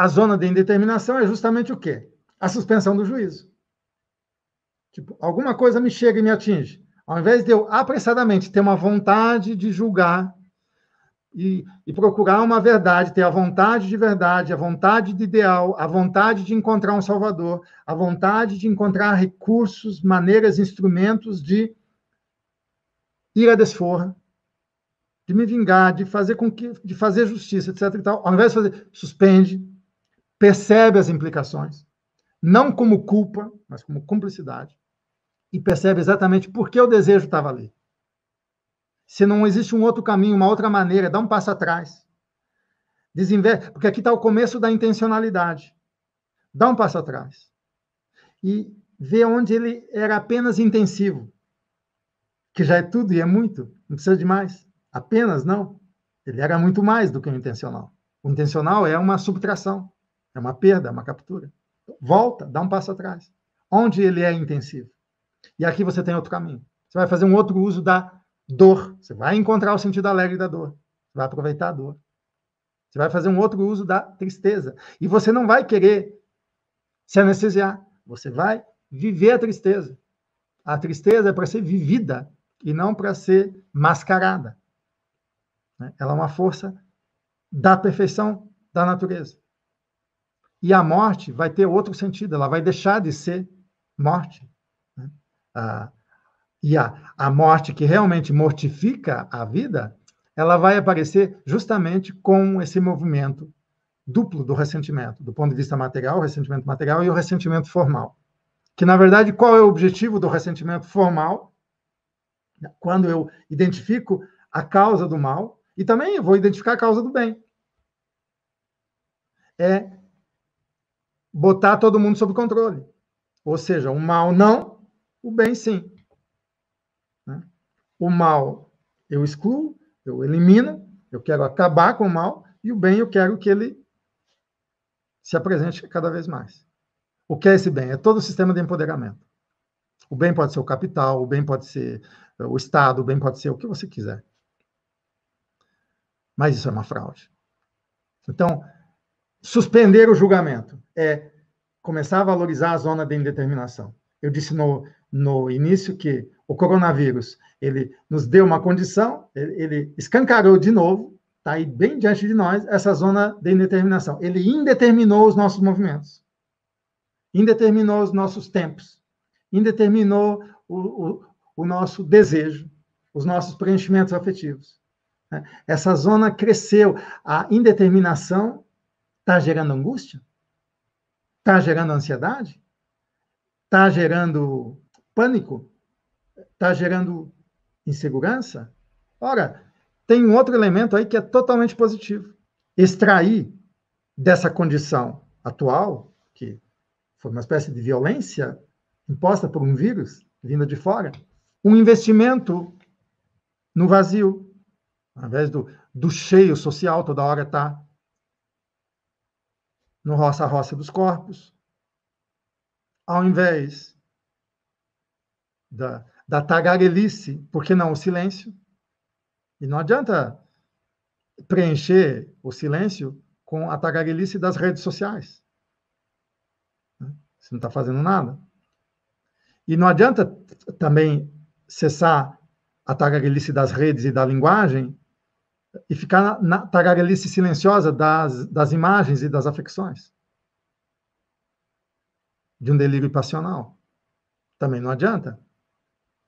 a zona de indeterminação é justamente o quê? A suspensão do juízo. Tipo, alguma coisa me chega e me atinge. Ao invés de eu apressadamente ter uma vontade de julgar e, e, procurar uma verdade, ter a vontade de verdade, a vontade de ideal, a vontade de encontrar um salvador, a vontade de encontrar recursos, maneiras, instrumentos de ir à desforra, de me vingar, de fazer com que, de fazer justiça, etc. E tal. Ao invés de fazer, suspende, percebe as implicações, não como culpa, mas como cumplicidade, e percebe exatamente por que o desejo estava ali. Se não existe um outro caminho, uma outra maneira, dá um passo atrás. Desinver... Porque aqui está o começo da intencionalidade. Dá um passo atrás. E vê onde ele era apenas intensivo, que já é tudo e é muito, não precisa de mais. Apenas não. Ele era muito mais do que o intencional. O intencional é uma subtração, é uma perda, é uma captura. Volta, dá um passo atrás. Onde ele é intensivo. E aqui você tem outro caminho. Você vai fazer um outro uso da dor. Você vai encontrar o sentido alegre da dor. Você vai aproveitar a dor. Você vai fazer um outro uso da tristeza. E você não vai querer se anestesiar. Você vai viver a tristeza. A tristeza é para ser vivida e não para ser mascarada. Né? Ela é uma força da perfeição da natureza. E a morte vai ter outro sentido, ela vai deixar de ser morte. Né? Ah, e a, a morte que realmente mortifica a vida, ela vai aparecer justamente com esse movimento duplo do ressentimento, do ponto de vista material, o ressentimento material e o ressentimento formal. Que, na verdade, qual é o objetivo do ressentimento formal? Quando eu identifico a causa do mal, e também vou identificar a causa do bem. É botar todo mundo sob controle. Ou seja, o mal não, o bem sim. Né? O mal eu excluo, eu elimino, eu quero acabar com o mal, e o bem eu quero que ele se apresente cada vez mais. O que é esse bem? É todo o sistema de empoderamento. O bem pode ser o capital, o bem pode ser o Estado, o bem pode ser o que você quiser. Mas isso é uma fraude. Então, suspender o julgamento é começar a valorizar a zona de indeterminação. Eu disse no, no início que o coronavírus ele nos deu uma condição, ele, ele escancarou de novo, está aí bem diante de nós, essa zona de indeterminação. Ele indeterminou os nossos movimentos, indeterminou os nossos tempos, indeterminou o, o, o nosso desejo, os nossos preenchimentos afetivos. Né? Essa zona cresceu. A indeterminação está gerando angústia? Está gerando ansiedade? Está gerando pânico? Está gerando insegurança? Ora, tem um outro elemento aí que é totalmente positivo. Extrair dessa condição atual, que foi uma espécie de violência imposta por um vírus vindo de fora, um investimento no vazio, ao invés do, do cheio social, toda hora está no roça-roça dos corpos. Ao invés da, da tagarelice, por que não o silêncio? E não adianta preencher o silêncio com a tagarelice das redes sociais. Né? Você não está fazendo nada. E não adianta também cessar a tagarelice das redes e da linguagem e ficar na, tagarelice silenciosa das, das imagens e das afecções. De um delírio passional. Também não adianta.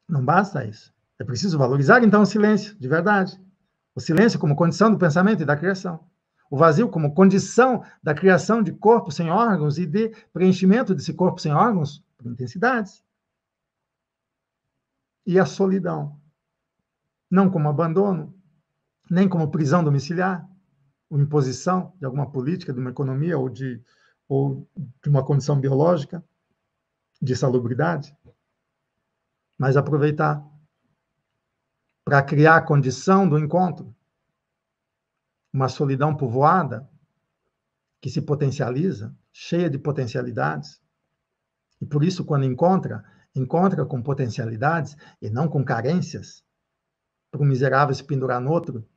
Não basta isso. É preciso valorizar, então, o silêncio, de verdade. O silêncio como condição do pensamento e da criação. O vazio como condição da criação de corpo sem órgãos e de preenchimento desse corpo sem órgãos por intensidades. E a solidão. Não como abandono, nem como prisão domiciliar, ou imposição de alguma política, de uma economia ou de, ou de uma condição biológica de salubridade, mas aproveitar para criar a condição do encontro, uma solidão povoada que se potencializa, cheia de potencialidades, e por isso, quando encontra, encontra com potencialidades e não com carências, para um miserável se pendurar no outro